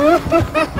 Ha ha ha!